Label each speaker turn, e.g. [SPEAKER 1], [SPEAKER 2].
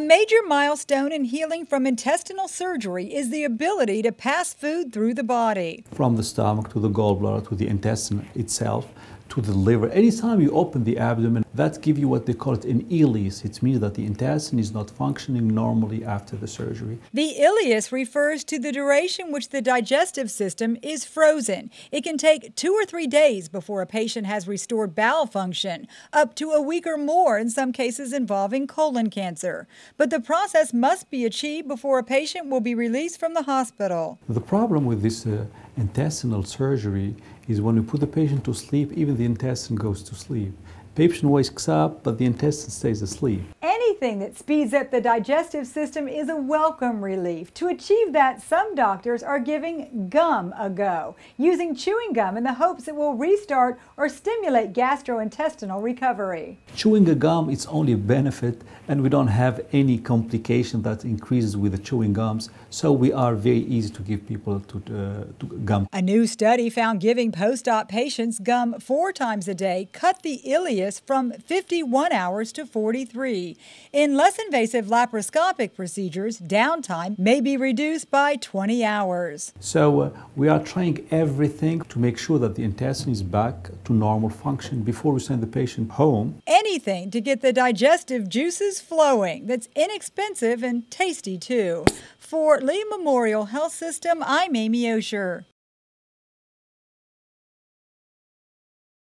[SPEAKER 1] major milestone in healing from intestinal surgery is the ability to pass food through the body.
[SPEAKER 2] From the stomach to the gallbladder to the intestine itself to the liver. Anytime you open the abdomen, that gives you what they call it an ileus. It means that the intestine is not functioning normally after the surgery.
[SPEAKER 1] The ileus refers to the duration which the digestive system is frozen. It can take two or three days before a patient has restored bowel function, up to a week or more in some cases involving colon cancer. But the process must be achieved before a patient will be released from the hospital.
[SPEAKER 2] The problem with this uh, intestinal surgery is when we put the patient to sleep, even the intestine goes to sleep. Patient wakes up, but the intestine stays asleep.
[SPEAKER 1] Anything that speeds up the digestive system is a welcome relief. To achieve that, some doctors are giving gum a go, using chewing gum in the hopes it will restart or stimulate gastrointestinal recovery.
[SPEAKER 2] Chewing a gum is only a benefit, and we don't have any complication that increases with the chewing gums, so we are very easy to give people to, uh, to gum.
[SPEAKER 1] A new study found giving post-op patients gum four times a day cut the ileus from 51 hours to 43. In less invasive laparoscopic procedures, downtime may be reduced by 20 hours.
[SPEAKER 2] So uh, we are trying everything to make sure that the intestine is back to normal function before we send the patient home.
[SPEAKER 1] Anything to get the digestive juices flowing that's inexpensive and tasty too. For Lee Memorial Health System, I'm Amy Oshier.